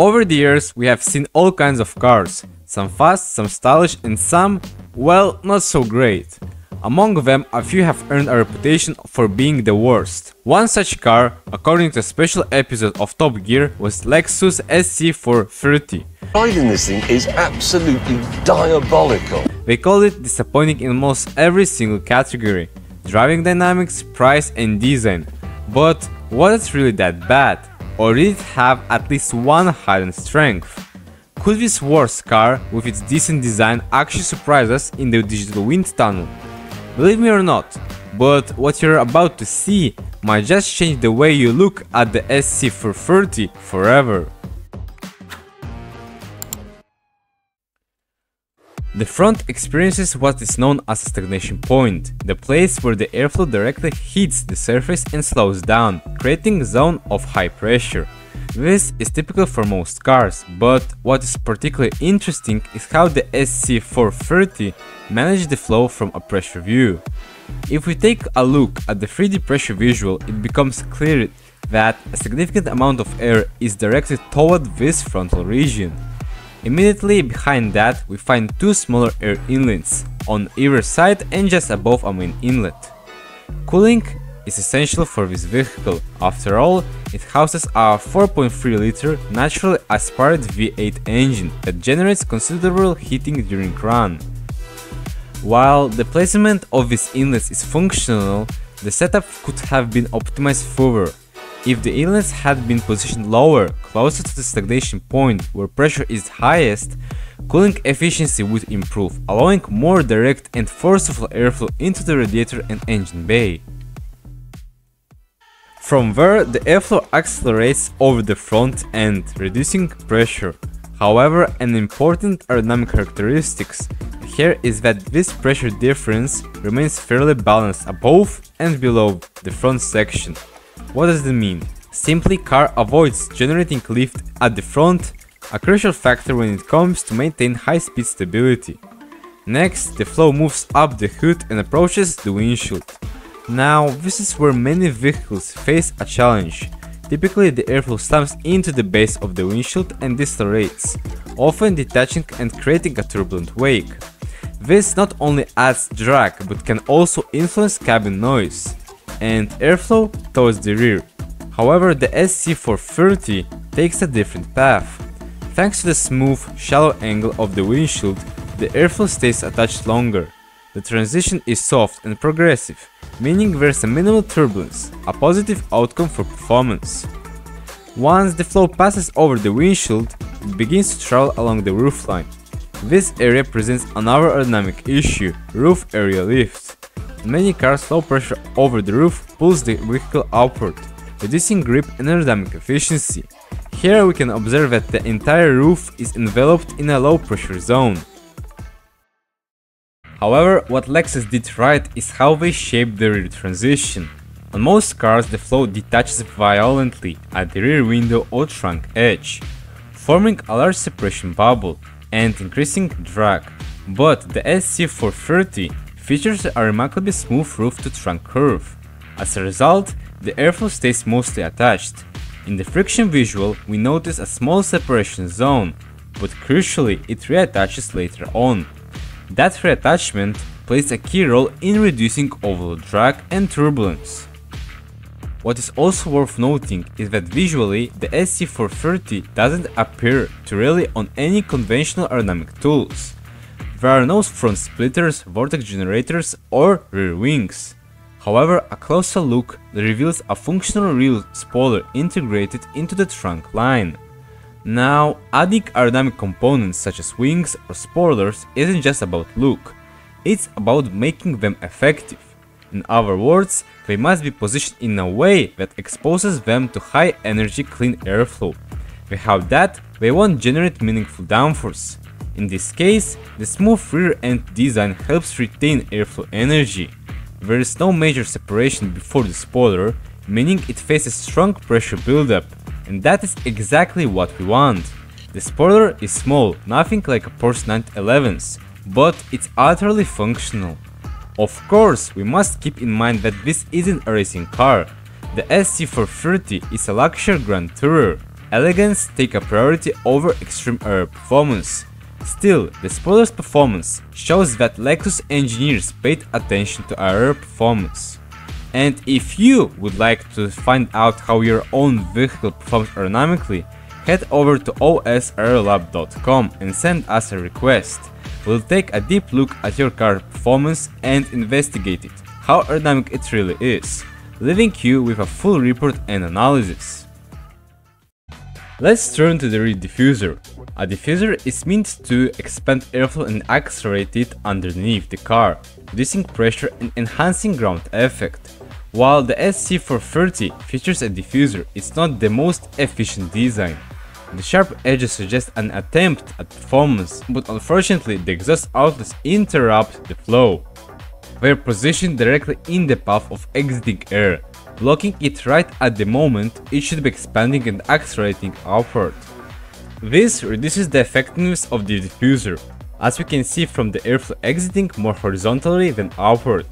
Over the years, we have seen all kinds of cars, some fast, some stylish, and some, well, not so great. Among them, a few have earned a reputation for being the worst. One such car, according to a special episode of Top Gear, was Lexus SC430. Driving this thing is absolutely diabolical. They call it disappointing in almost every single category. Driving dynamics, price and design. But was it really that bad? Or did it have at least one hidden strength? Could this worst car, with its decent design, actually surprise us in the digital wind tunnel? Believe me or not, but what you're about to see might just change the way you look at the SC430 forever. The front experiences what is known as a stagnation point, the place where the airflow directly hits the surface and slows down, creating a zone of high pressure. This is typical for most cars, but what is particularly interesting is how the SC430 managed the flow from a pressure view. If we take a look at the 3D pressure visual, it becomes clear that a significant amount of air is directed toward this frontal region. Immediately behind that, we find two smaller air inlets, on either side and just above a main inlet. Cooling is essential for this vehicle, after all, it houses a 4.3 liter naturally aspirated V8 engine that generates considerable heating during run. While the placement of these inlets is functional, the setup could have been optimized further, if the inlets had been positioned lower, closer to the stagnation point where pressure is highest, cooling efficiency would improve, allowing more direct and forceful airflow into the radiator and engine bay. From there, the airflow accelerates over the front end, reducing pressure. However, an important aerodynamic characteristic here is that this pressure difference remains fairly balanced above and below the front section, what does it mean? Simply car avoids generating lift at the front, a crucial factor when it comes to maintain high speed stability. Next, the flow moves up the hood and approaches the windshield. Now, this is where many vehicles face a challenge. Typically, the airflow slams into the base of the windshield and decelerates, often detaching and creating a turbulent wake. This not only adds drag, but can also influence cabin noise and airflow towards the rear. However, the SC430 takes a different path. Thanks to the smooth, shallow angle of the windshield, the airflow stays attached longer. The transition is soft and progressive, meaning there's a minimal turbulence, a positive outcome for performance. Once the flow passes over the windshield, it begins to travel along the roofline. This area presents another aerodynamic issue, roof area lift many cars low pressure over the roof pulls the vehicle upward, reducing grip and aerodynamic efficiency. Here we can observe that the entire roof is enveloped in a low pressure zone. However, what Lexus did right is how they shaped the rear transition. On most cars the flow detaches violently at the rear window or trunk edge, forming a large separation bubble and increasing drag, but the SC430 features a remarkably smooth roof to trunk curve. As a result, the airflow stays mostly attached. In the friction visual, we notice a small separation zone, but crucially it reattaches later on. That reattachment plays a key role in reducing overall drag and turbulence. What is also worth noting is that visually the SC430 doesn't appear to rely on any conventional aerodynamic tools. There are no front splitters, vortex generators or rear wings. However, a closer look reveals a functional rear spoiler integrated into the trunk line. Now, adding aerodynamic components such as wings or spoilers isn't just about look, it's about making them effective. In other words, they must be positioned in a way that exposes them to high energy clean airflow. Without that, they won't generate meaningful downforce. In this case, the smooth rear end design helps retain airflow energy. There is no major separation before the spoiler, meaning it faces strong pressure buildup, and that is exactly what we want. The spoiler is small, nothing like a Porsche 911's, but it's utterly functional. Of course, we must keep in mind that this isn't a racing car. The SC430 is a luxury Grand Tourer, elegance take a priority over extreme air performance. Still, the spoiler's performance shows that Lexus engineers paid attention to aero performance. And if you would like to find out how your own vehicle performs aerodynamically, head over to osaerolab.com and send us a request. We'll take a deep look at your car performance and investigate it, how aerodynamic it really is, leaving you with a full report and analysis. Let's turn to the rear diffuser. A diffuser is meant to expand airflow and accelerate it underneath the car, reducing pressure and enhancing ground effect. While the SC430 features a diffuser, it's not the most efficient design. The sharp edges suggest an attempt at performance, but unfortunately the exhaust outlets interrupt the flow. They are positioned directly in the path of exiting air, blocking it right at the moment it should be expanding and accelerating outward. This reduces the effectiveness of the diffuser, as we can see from the airflow exiting more horizontally than outward.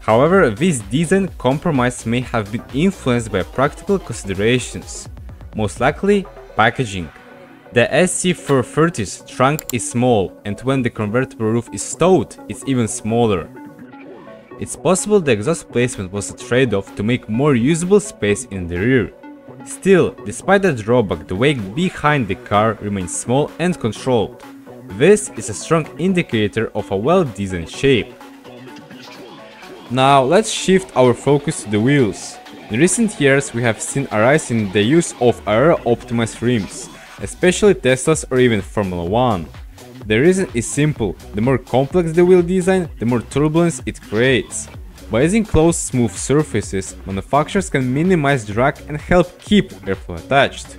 However, this design compromise may have been influenced by practical considerations, most likely packaging. The SC430's trunk is small and when the convertible roof is stowed, it's even smaller. It's possible the exhaust placement was a trade-off to make more usable space in the rear. Still, despite the drawback, the wake behind the car remains small and controlled. This is a strong indicator of a well-designed shape. Now let's shift our focus to the wheels. In recent years we have seen a rise in the use of aero-optimized rims, especially Teslas or even Formula 1. The reason is simple, the more complex the wheel design, the more turbulence it creates. By using closed smooth surfaces, manufacturers can minimize drag and help keep airflow attached.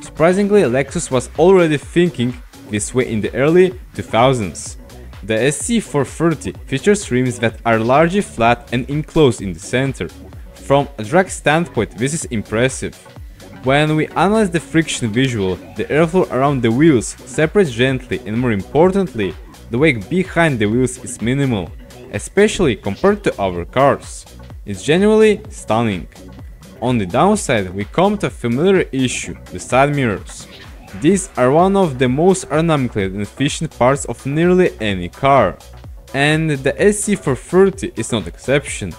Surprisingly, Lexus was already thinking this way in the early 2000s. The SC430 features rims that are largely flat and enclosed in the center. From a drag standpoint, this is impressive. When we analyze the friction visual, the airflow around the wheels separates gently and more importantly, the wake behind the wheels is minimal, especially compared to our cars. It's genuinely stunning. On the downside, we come to a familiar issue, the side mirrors. These are one of the most aerodynamically and efficient parts of nearly any car. And the SC430 is no exception.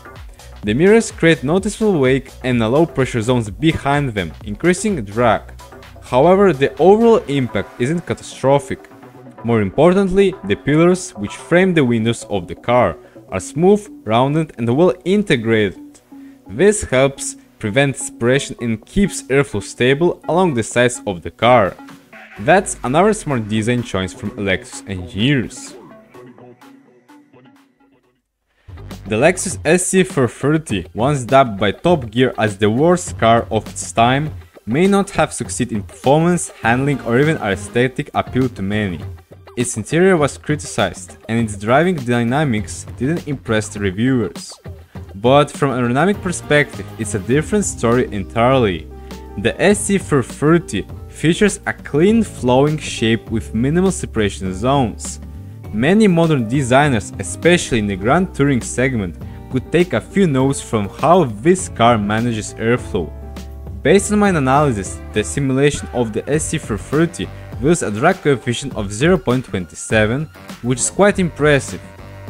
The mirrors create noticeable wake and low pressure zones behind them, increasing drag. However, the overall impact isn't catastrophic. More importantly, the pillars which frame the windows of the car are smooth, rounded and well integrated. This helps prevent separation and keeps airflow stable along the sides of the car. That's another smart design choice from Lexus engineers. The Lexus SC430, once dubbed by Top Gear as the worst car of its time, may not have succeeded in performance, handling or even aesthetic appeal to many. Its interior was criticized, and its driving dynamics didn't impress the reviewers. But from an aerodynamic perspective, it's a different story entirely. The SC430 features a clean flowing shape with minimal separation zones, Many modern designers, especially in the Grand Touring segment, could take a few notes from how this car manages airflow. Based on my analysis, the simulation of the SC430 yields a drag coefficient of 0.27, which is quite impressive,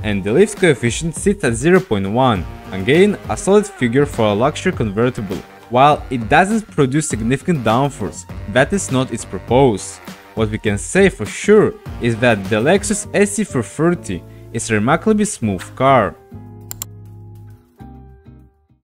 and the lift coefficient sits at 0.1, again a solid figure for a luxury convertible. While it doesn't produce significant downforce, that is not its purpose. What we can say for sure is that the Lexus SC430 is a remarkably smooth car.